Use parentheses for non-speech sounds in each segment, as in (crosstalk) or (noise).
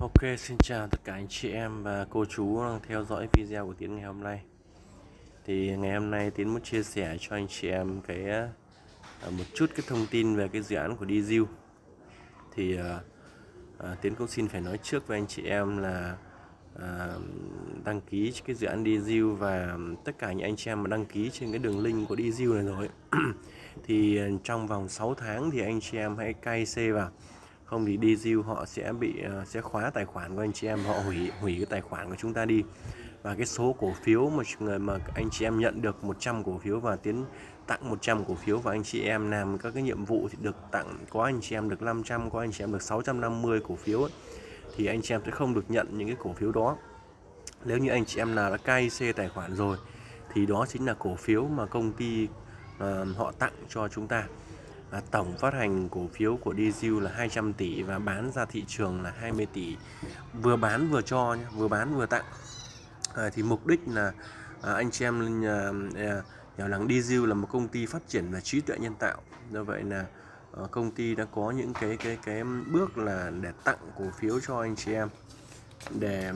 Ok, xin chào tất cả anh chị em và cô chú đang theo dõi video của Tiến ngày hôm nay. Thì ngày hôm nay Tiến muốn chia sẻ cho anh chị em cái à, một chút cái thông tin về cái dự án của DiZiu. Thì à, à, Tiến cũng xin phải nói trước với anh chị em là à, đăng ký cái dự án DiZiu và tất cả những anh chị em mà đăng ký trên cái đường link của DiZiu này rồi. (clears throat) Thì à, trong vòng 6 tháng thì anh chị em hãy cay C vào không thì đi họ sẽ bị ờ, sẽ khóa tài khoản của anh chị em họ hủy hủy cái tài khoản của chúng ta đi. Và cái số cổ phiếu mà người mà anh chị em nhận được 100 cổ phiếu và tiến tặng 100 cổ phiếu và anh chị em làm các cái nhiệm vụ thì được tặng có anh chị em được 500 có anh chị em được 650 cổ phiếu ấy, thì anh chị em sẽ không được nhận những cái cổ phiếu đó. Nếu như anh chị em nào đã cai c tài khoản rồi thì đó chính là cổ phiếu mà công ty uh, họ tặng cho chúng ta à, tổng phát hành cổ phiếu của DZU là 200 tỷ và bán ra thị trường là 20 tỷ. Vừa bán vừa cho nhé, vừa bán vừa tặng. À, thì mục đích là à, anh chị em à, à, hiểu rằng DZU là một công ty phát triển về trí tuệ nhân tạo. Do vậy là à, công ty đã có những cái cái cái bước là để tặng cổ phiếu cho anh chị em để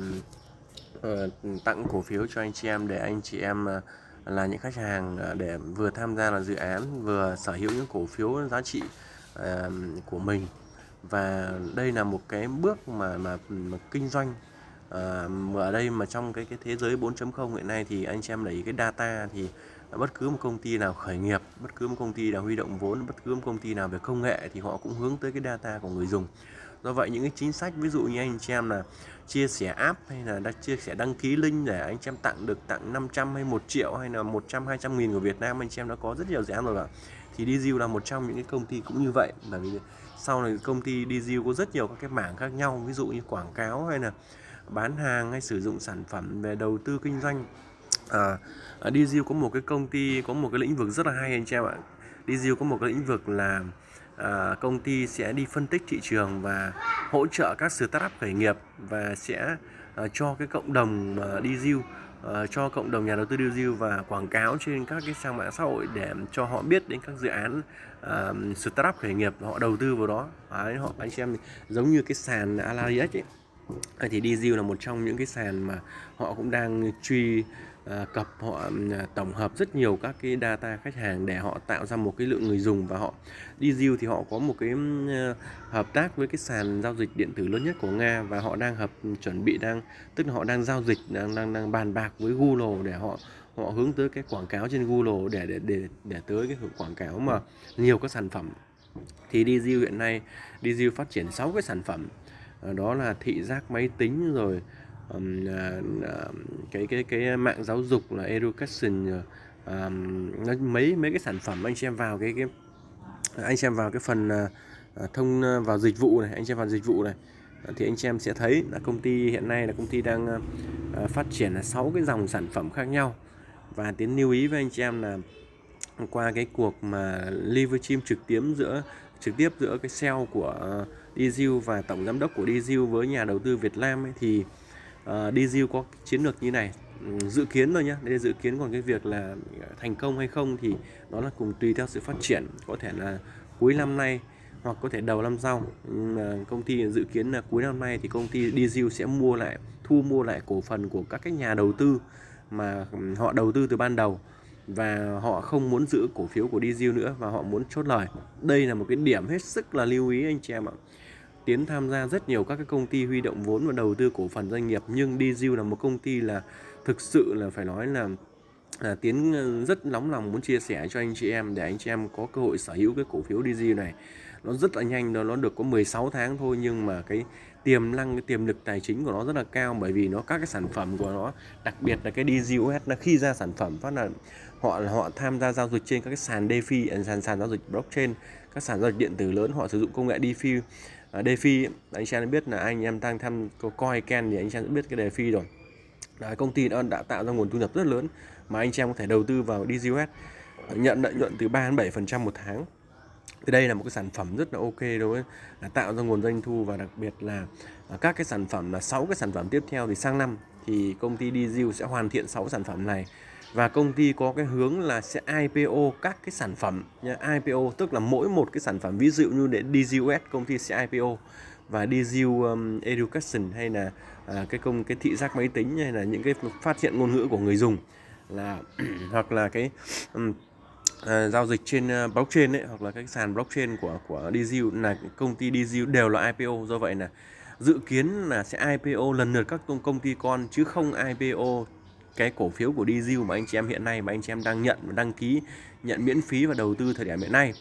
uh, tặng cổ phiếu cho anh chị em để anh chị em uh, là những khách hàng à, để vừa tham gia là dự án vừa sở hữu những cổ phiếu giá trị à, của mình. Và đây là một cái bước mà mà, mà kinh doanh à, ở đây mà trong cái cái thế giới 4.0 hiện nay thì anh chị em lấy cái data thì bất cứ một công ty nào khởi nghiệp bất cứ một công ty nào huy động vốn bất cứ một công ty nào về công nghệ thì họ cũng hướng tới cái data của người dùng do vậy những cái chính sách ví dụ như anh chị em là chia sẻ app hay là đã chia sẻ đăng ký link để anh chị em tặng được tặng 500 hay 1 triệu hay là 100 200 nghìn của Việt Nam anh chị em đã có rất nhiều dự án rồi ạ. Thì DZU là một trong những cái công ty cũng như vậy. Bởi vì sau này công ty DZU có rất nhiều các cái mảng khác nhau ví dụ như quảng cáo hay là bán hàng hay sử dụng sản phẩm về đầu tư kinh doanh. À, à Dizu có một cái công ty có một cái lĩnh vực rất là hay anh chị em ạ. DZU có một cái lĩnh vực là Ờ, công ty sẽ đi phân tích thị trường và hỗ trợ các startup khởi nghiệp và sẽ ờ, cho cái cộng đồng ờ, đi diêu cho cộng đồng nhà đầu tư đi diêu và quảng cáo trên các cái trang mạng xã hội để cho họ biết đến các dự án uh, startup khởi nghiệp họ đầu tư vào đó. Đấy, họ anh xem giống như cái sàn Alarix ấy. Thì Dizu là một trong những cái sàn mà họ cũng đang truy Ờ, à, cập họ à, tổng hợp rất nhiều các cái data khách hàng để họ tạo ra một cái lượng người dùng và họ đi deal thì họ có một cái à, hợp tác với cái sàn giao dịch điện tử lớn nhất của Nga và họ đang hợp chuẩn bị đang tức là họ đang giao dịch đang đang đang bàn bạc với Google để họ họ hướng tới cái quảng cáo trên Google để để để để tới cái quảng cáo mà nhiều các sản phẩm. Thì Dizu hiện nay Dizu phát triển 6 cái sản phẩm. Ờ, đó là thị giác máy tính rồi um, uh, cái cái cái mạng giáo dục là education um, mấy mấy cái sản phẩm anh xem vào cái cái anh xem vào cái phần uh, thông vào dịch vụ này anh xem vào dịch vụ này thì anh em sẽ thấy là công ty hiện nay là công ty đang uh, phát triển là sáu cái dòng sản phẩm khác nhau. Và tiến lưu ý với anh chị em là qua cái cuộc mà live stream trực tiếp giữa trực tiếp giữa cái sale của uh, và tổng giám đốc của Dizu với nhà đầu tư Việt Nam ấy, thì Ờ, uh, DZU có chiến lược như này. Ừ, dự kiến thôi nhé. đây là dự kiến còn cái việc là thành công hay không thì nó là cùng tùy theo sự phát triển. Có thể là cuối năm nay hoặc có thể đầu năm sau. Ừ, công ty dự kiến là cuối năm nay thì công ty DZU sẽ mua lại thu mua lại cổ phần của các cái nhà đầu tư mà ừ, họ đầu tư từ ban đầu. Và họ không muốn giữ cổ phiếu của DZU nữa và họ muốn chốt lời. Đây là một cái điểm hết sức là lưu ý anh chị em ạ. Tiến tham gia rất nhiều các cái công ty huy động vốn và đầu tư cổ phần doanh nghiệp nhưng DZU là một công ty là thực sự là phải nói là à, Tiến ờ, rất nóng lòng muốn chia sẻ cho anh chị em để anh chị em có cơ hội sở hữu cái cổ phiếu DZ này. Nó rất là nhanh đó nó được có 16 tháng thôi nhưng mà cái tiềm năng cái tiềm lực tài chính của nó rất là cao bởi vì nó các cái sản phẩm của nó đặc biệt là cái DZUS nó khi ra sản phẩm phát là họ họ tham gia giao dịch trên các cái sàn DeFi sàn sàn giao dịch blockchain các sàn giao dịch điện tử lớn họ sử dụng công nghệ DeFi à, phi anh xem biết là anh em đang thăm coi Ken thì anh xem biết cái đề phi rồi. Đấy, công ty đã, đã tạo ra nguồn thu nhập rất lớn mà anh em có thể đầu tư vào DZUS nhận lợi nhuận từ 3 đến 7 phần trăm một tháng. Thì đây là một cái sản phẩm rất là ok đối với là tạo ra nguồn doanh thu và đặc biệt là à, các cái sản phẩm là 6 cái sản phẩm tiếp theo thì sang năm thì công ty DZU sẽ hoàn thiện 6 sản phẩm này và công ty có cái hướng là sẽ IPO các cái sản phẩm nha. IPO tức là mỗi một cái sản phẩm ví dụ như để DGUS công ty sẽ IPO và DGU um, Education hay là à, cái công cái thị giác máy tính hay là những cái phát hiện ngôn ngữ của người dùng là (clears throat) hoặc là cái um, à, giao dịch trên uh, blockchain ấy hoặc là cái sàn blockchain của của Digil là công ty Digil đều là IPO do vậy là dự kiến là sẽ IPO lần lượt các công ty con chứ không IPO cái cổ phiếu của DZU mà anh chị em hiện nay mà anh chị em đang nhận và đăng ký nhận miễn phí và đầu tư thời điểm hiện nay.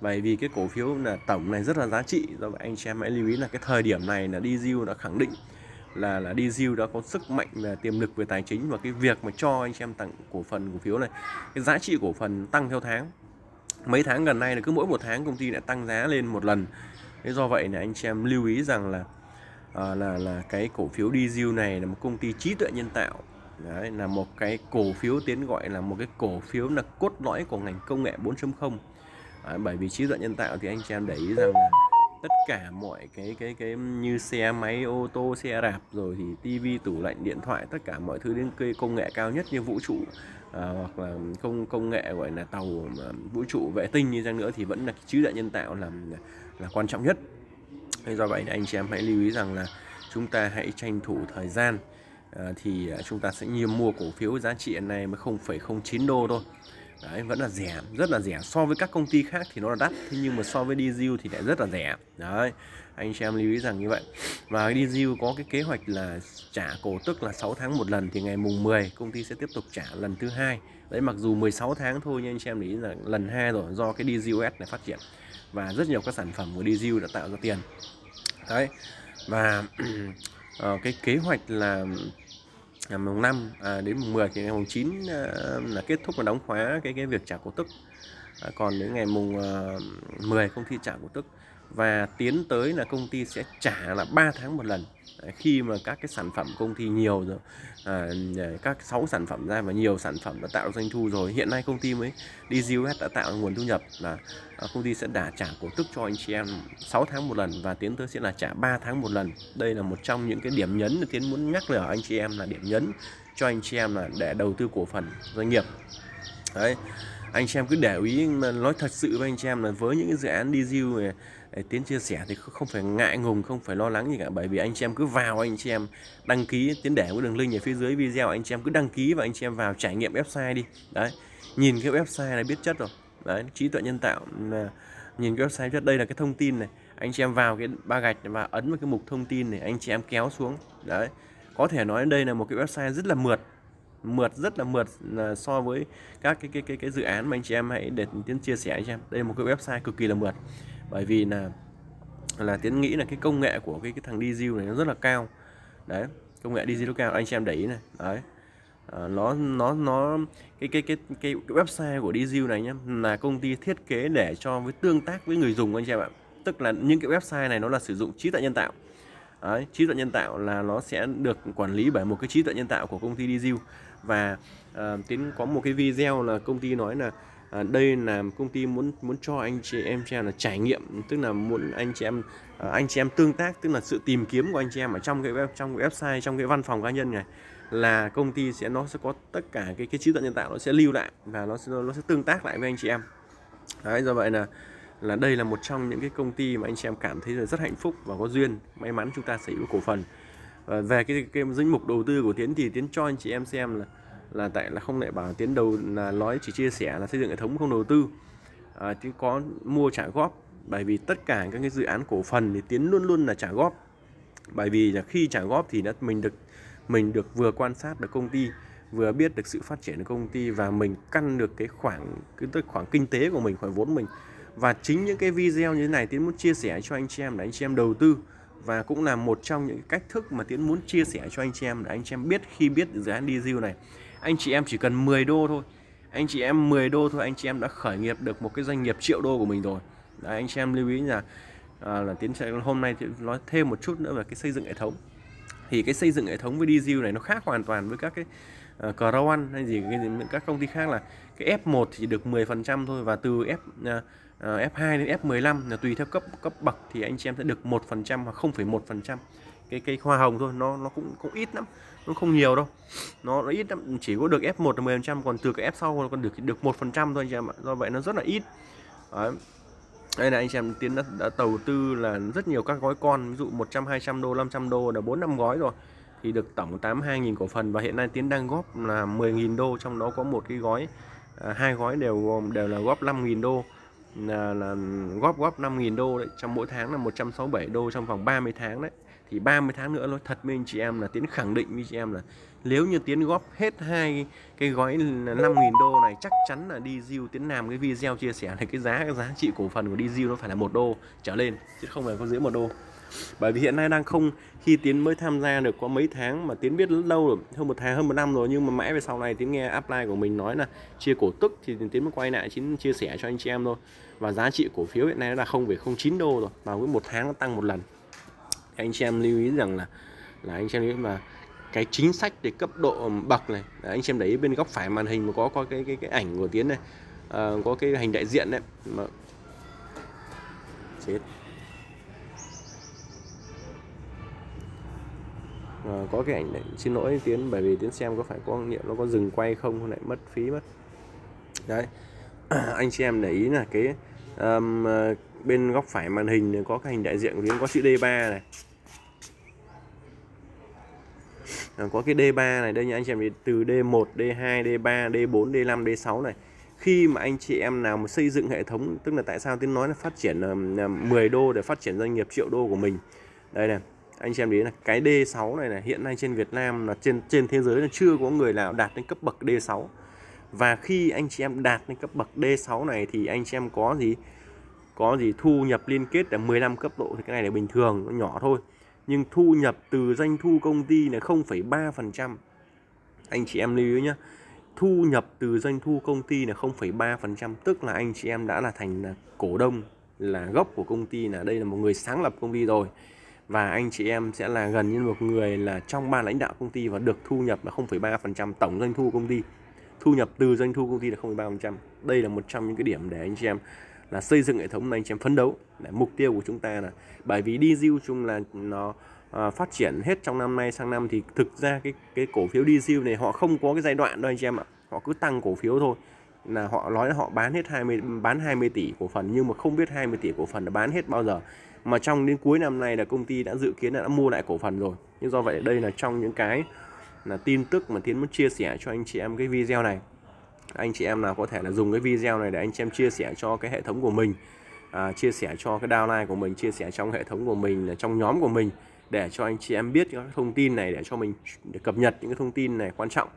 Bởi vì cái cổ phiếu là tổng này rất là giá trị do vậy anh chị em hãy lưu ý là cái thời điểm này là DZU đã khẳng định là là DZU đã có sức mạnh về tiềm lực về tài chính và cái việc mà cho anh chị em tặng cổ phần cổ phiếu này cái giá trị cổ phần tăng theo tháng. Mấy tháng gần nay là cứ mỗi một tháng công ty lại tăng giá lên một lần. Thế do vậy là anh chị em lưu ý rằng là à, là là cái cổ phiếu DZU này là một công ty trí tuệ nhân tạo. Đấy, là một cái cổ phiếu tiến gọi là một cái cổ phiếu là cốt lõi của ngành công nghệ 4.0 à, bởi vì trí tuệ nhân tạo thì anh chị em để ý rằng là tất cả mọi cái cái cái như xe máy ô tô xe đạp rồi thì tivi tủ lạnh điện thoại tất cả mọi thứ đến cây công nghệ cao nhất như vũ trụ à, hoặc là công công nghệ gọi là tàu à, vũ trụ vệ tinh như chăng nữa thì vẫn là trí tuệ nhân tạo là là quan trọng nhất. Do vậy anh chị em hãy lưu ý rằng là chúng ta hãy tranh thủ thời gian Ờ, thì ờ, chúng ta sẽ nhiều mua cổ phiếu giá trị hiện nay mới 0,09 đô thôi. Đấy, vẫn là rẻ rất là rẻ. So với các công ty khác thì nó là đắt thế nhưng mà so với DZU thì lại rất là rẻ. Đấy anh chị em lưu ý rằng như vậy. Và DZU có cái kế hoạch là trả cổ tức là 6 tháng một lần thì ngày mùng 10 công ty sẽ tiếp tục trả lần thứ hai. Đấy mặc dù 16 tháng thôi nhưng anh chị em lý là lần hai rồi do cái DZUS này phát triển. Và rất nhiều các sản phẩm của DZU đã tạo ra tiền. Đấy và uh, (clears throat) cái kế hoạch là à, mùng 5 à, đến mùng 10 thì ngày mùng 9 à, là kết thúc và đóng khóa cái cái việc trả cổ tức. À, còn đến ngày mùng à, 10 công ty trả cổ tức và tiến tới là công ty sẽ trả là 3 tháng một lần. Khi mà các cái sản phẩm công ty nhiều rồi à, các 6 sản phẩm ra và nhiều sản phẩm đã tạo doanh thu rồi. Hiện nay công ty mới DGUS đã tạo nguồn thu nhập là à, công ty sẽ đã trả cổ tức cho anh chị em 6 tháng một lần và tiến tới sẽ là trả 3 tháng một lần. Đây là một trong những cái điểm nhấn mà tiến muốn nhắc nhở anh chị em là điểm nhấn cho anh chị em là để đầu tư cổ phần doanh nghiệp. Đấy anh chị em cứ để ý mà nói thật sự với anh chị em là với những cái dự án đi này Tiến chia sẻ thì không phải ngại ngùng, không phải lo lắng gì cả, bởi vì anh chị em cứ vào, anh chị em đăng ký, Tiến để cái đường link ở phía dưới video, anh chị em cứ đăng ký và anh chị em vào trải nghiệm website đi. Đấy, nhìn cái website này biết chất rồi. Đấy, trí tuệ nhân tạo à, nhìn cái website chất. Đây là cái thông tin này, anh chị em vào cái ba gạch và ấn vào cái mục thông tin này, anh chị em kéo xuống. Đấy, có thể nói đây là một cái website rất là mượt mượt, rất là mượt là so với các cái cái cái cái dự án mà anh chị em hãy để tiến, chia sẻ anh chị em. Đây là một cái website cực kỳ là mượt bởi vì là là tiến nghĩ là cái công nghệ của cái cái thằng diesel này nó rất là cao. Đấy công nghệ Digil cao anh chị em để ý này. Đấy. À, nó nó nó cái cái cái cái, cái website của diesel này nhá là công ty thiết kế để cho với tương tác với người dùng anh chị em ạ. Tức là những cái website này nó là sử dụng trí tuệ nhân tạo. Đấy, trí tuệ nhân tạo là nó sẽ được quản lý bởi một cái trí tuệ nhân tạo của công ty Digil và uh, tiến có một cái video là công ty nói là à, đây là công ty muốn muốn cho anh chị em xem là trải nghiệm tức là muốn anh chị em à, anh chị em tương tác tức là sự tìm kiếm của anh chị em ở trong cái web trong cái website trong cái văn phòng cá nhân này là công ty sẽ nó sẽ có tất cả cái cái trí tuệ nhân tạo nó sẽ lưu lại và nó sẽ nó sẽ tương tác lại với anh chị em. Đấy do vậy là là đây là một trong những cái công ty mà anh chị em cảm thấy là rất hạnh phúc và có duyên. May mắn chúng ta sở hữu cổ phần. Và về cái, cái danh mục đầu tư của tiến thì tiến cho anh chị em xem là là tại là không lại bảo tiến đầu là nói chỉ chia sẻ là xây dựng hệ thống không đầu tư. À, chứ có mua trả góp bởi vì tất cả các cái dự án cổ phần thì tiến luôn luôn là trả góp. Bởi vì là khi trả góp thì nó mình được mình được vừa quan sát được công ty vừa biết được sự phát triển của công ty và mình căn được cái khoảng cái khoảng kinh tế của mình khoản vốn mình. Và chính những cái video như thế này tiến muốn chia sẻ cho anh chị em để anh chị em đầu tư. Và cũng là một trong những cách thức mà tiến muốn chia sẻ cho anh chị em để anh chị em biết khi biết dự án đi này anh chị em chỉ cần 10 đô thôi. Anh chị em 10 đô thôi anh chị em đã khởi nghiệp được một cái doanh nghiệp triệu đô của mình rồi. Đấy, anh chị em lưu ý là à, là tiến sẽ hôm nay thì nói thêm một chút nữa về cái xây dựng hệ thống. Thì cái xây dựng hệ thống với DZU này nó khác hoàn toàn với các cái à, uh, Crown hay gì cái, các công ty khác là cái F1 thì được 10% thôi và từ F à, à, uh, F2 đến F15 là tùy theo cấp cấp bậc thì anh chị em sẽ được 1% hoặc 0,1% cái cái hoa hồng thôi. Nó nó cũng cũng ít lắm nó không nhiều đâu. Nó, nó ít lắm chỉ có được F1 là 10 trăm còn từ cái F sau còn được được một phần trăm thôi anh chị em ạ. Do vậy nó rất là ít. Đấy. đây là anh chị em tiến đã, đã đầu tư là rất nhiều các gói con ví dụ 100 200 đô 500 đô là 4 5 gói rồi. Thì được tổng 82.000 cổ phần và hiện nay tiến đang góp là 10.000 đô trong đó có một cái gói à, hai gói đều đều là góp 5.000 đô. Là, là góp góp 5.000 đô đấy trong mỗi tháng là 167 đô trong vòng 30 tháng đấy thì 30 tháng nữa nói thật với anh chị em là tiến khẳng định với chị em là nếu như tiến góp hết hai cái gói 5.000 đô này chắc chắn là đi diêu tiến làm cái video chia sẻ này cái giá cái giá trị cổ phần của đi diêu nó phải là một đô trở lên chứ không phải có dưới một đô. Bởi vì hiện nay đang không khi tiến mới tham gia được có mấy tháng mà tiến biết lâu rồi hơn một tháng hơn một năm rồi nhưng mà mãi về sau này tiến nghe apply của mình nói là chia cổ tức thì tiến mới quay lại chính chia sẻ cho anh chị em thôi. Và giá trị cổ phiếu hiện nay là 0,09 đô rồi mà với một tháng nó tăng một lần anh chị em lưu ý rằng là là anh chị em lưu ý mà cái chính sách để cấp độ bậc này Đấy, anh xem đấy bên góc phải màn hình mà có có cái cái cái ảnh của tiến này à, có cái hình đại diện đấy. Mà chết. À, có cái ảnh này xin lỗi tiến bởi vì tiến xem có phải có nghiệm nó có dừng quay không không lại mất phí mất. Đấy. (clears throat) Anh chị em để ý là cái um, bên góc phải màn hình có cái hình đại diện của tiến có chữ D3 này. À, có cái D3 này đây nha anh chị em từ D1 D2 D3 D4 D5 D6 này. Khi mà anh chị em nào mà xây dựng hệ thống tức là tại sao tiếng nói là phát triển uh, 10 đô để phát triển doanh nghiệp triệu đô của mình? Đây này anh chị em thấy là cái D6 này này hiện nay trên Việt Nam là trên trên thế giới là chưa có người nào đạt đến cấp bậc D6 và khi anh chị em đạt lên cấp bậc D6 này thì anh chị em có gì có gì thu nhập liên kết là 15 cấp độ thì cái này là bình thường nó nhỏ thôi nhưng thu nhập từ doanh thu công ty là 0,3%. Anh chị em lưu ý nhé. Thu nhập từ doanh thu công ty là 0,3%, tức là anh chị em đã là thành là cổ đông, là gốc của công ty là đây là một người sáng lập công ty rồi. Và anh chị em sẽ là gần như một người là trong ban lãnh đạo công ty và được thu nhập là 0,3% tổng doanh thu công ty. Thu nhập từ doanh thu công ty là 0,3%. Đây là một trong những cái điểm để anh chị em là xây dựng hệ thống này anh chị em phấn đấu. Để mục tiêu của chúng ta là bởi vì đi diêu chung là nó à, phát triển hết trong năm nay sang năm thì thực ra cái cái cổ phiếu đi diêu này họ không có cái giai đoạn đâu anh chị em ạ. Họ cứ tăng cổ phiếu thôi. Là họ nói là họ bán hết 20 bán 20 tỷ cổ phần nhưng mà không biết 20 tỷ cổ phần là bán hết bao giờ. Mà trong đến cuối năm nay là công ty đã dự kiến là đã mua lại cổ phần rồi. Nhưng do vậy đây là trong những cái là tin tức mà tiến muốn chia sẻ cho anh chị em cái video này. Anh chị em nào có thể là dùng cái video này để anh chị em chia sẻ cho cái hệ thống của mình à, chia sẻ cho cái downline của mình chia sẻ trong hệ thống của mình trong nhóm của mình để cho anh chị em biết các thông tin này để cho mình để cập nhật những cái thông tin này quan trọng.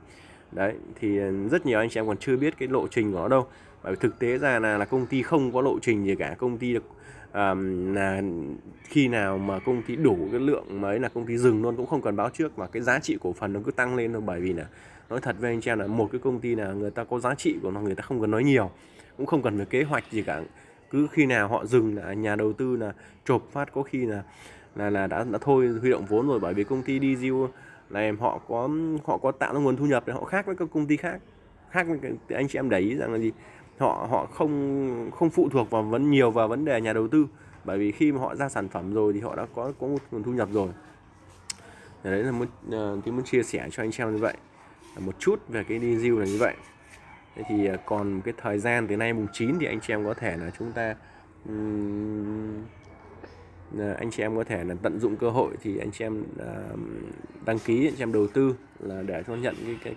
Đấy thì ừ, rất nhiều anh chị em còn chưa biết cái lộ trình của nó đâu. Bởi vì thực tế ra là là công ty không có lộ trình gì cả. Công ty được um, là khi nào mà công ty đủ cái lượng mới là công ty dừng luôn cũng không cần báo trước mà cái giá trị cổ phần nó cứ tăng lên thôi. Bởi vì là nói thật với anh chị em là một cái công ty là người ta có giá trị của nó người ta không cần nói nhiều cũng không cần phải kế hoạch gì cả. Cứ khi nào họ dừng là nhà đầu tư là chộp phát có khi là là là đã đã thôi huy động vốn rồi. Bởi vì công ty đi diêu là họ có họ có tạo ra nguồn thu nhập để họ khác với các công ty khác. Khác với anh chị em đấy rằng là gì? Họ họ không không phụ thuộc vào vấn nhiều vào vấn đề nhà đầu tư. Bởi vì khi mà họ ra sản phẩm rồi thì họ đã có có một nguồn thu nhập rồi. Đấy là muốn uh, ờ, muốn chia sẻ cho anh chị em như vậy. Một chút về cái đi diêu là như vậy. Thế thì ờ, còn cái thời gian từ nay mùng 9 thì anh chị em có thể là chúng ta um, anh chị em có thể là tận dụng cơ hội thì anh chị em đăng ký anh chị em đầu tư là để cho nhận cái cái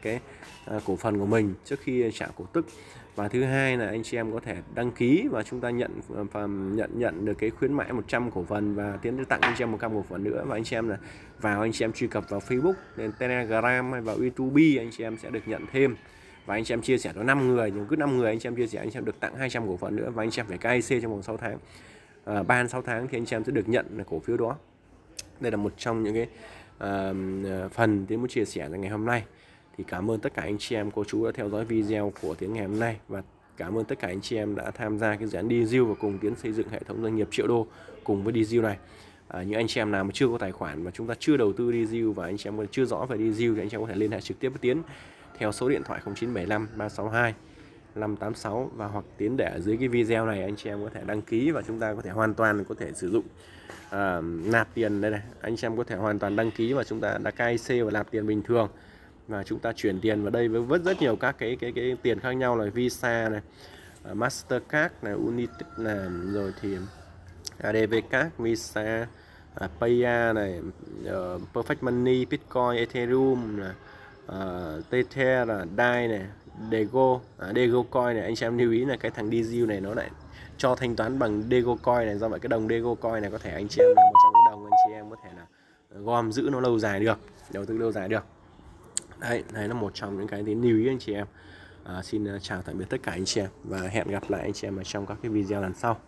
cái cổ phần của mình trước khi trả cổ tức và thứ hai là anh chị em có thể đăng ký và chúng ta nhận và nhận nhận được cái khuyến mãi 100 cổ phần và tiến tới tặng anh chị em một trăm cổ phần nữa và anh chị em là vào anh chị em truy cập vào Facebook lên Telegram hay vào YouTube anh chị em sẽ được nhận thêm và anh chị em chia sẻ cho 5 người nhưng cứ 5 người anh chị em chia sẻ anh chị em được tặng 200 cổ phần nữa và anh chị em phải KIC trong vòng 6 tháng à, 3 6 tháng thì anh chị em sẽ được nhận là cổ phiếu đó. Đây là một trong những cái uh, phần tiến muốn chia sẻ ra ngày hôm nay. Thì cảm ơn tất cả anh chị em cô chú đã theo dõi video của tiếng ngày hôm nay và cảm ơn tất cả anh chị em đã tham gia cái dự án Digital và cùng tiến xây dựng hệ thống doanh nghiệp triệu đô cùng với Digital này. À, những anh chị em nào mà chưa có tài khoản và chúng ta chưa đầu tư Digital và anh chị em chưa rõ về Digital thì anh chị em có thể liên hệ trực tiếp với Tiến theo số điện thoại 0975 362 586 và hoặc tiến để ở dưới cái video này anh chị em có thể đăng ký và chúng ta có thể hoàn toàn có thể sử dụng uh, nạp tiền đây này. Anh chị em có thể hoàn toàn đăng ký và chúng ta đã KIC và nạp tiền bình thường. Và chúng ta chuyển tiền vào đây với rất rất nhiều các cái cái cái tiền khác nhau là visa này à, Mastercard này United này rồi thì ADV card Visa uh, Paya này uh, Perfect Money Bitcoin Ethereum là uh, ờ, Tether là DAI này Dego à, Dego coin này anh chị em lưu ý là cái thằng DZU này nó lại cho thanh toán bằng Dego coin này. Do vậy cái đồng Dego coin này có thể anh chị em là một trong những đồng anh chị em có thể là à, gom giữ nó lâu dài được đầu tư lâu dài được. Đấy đấy là một trong những cái tín lưu ý anh chị em. À, xin à, chào tạm biệt tất cả anh chị em và hẹn gặp lại anh chị em ở trong các cái video lần sau.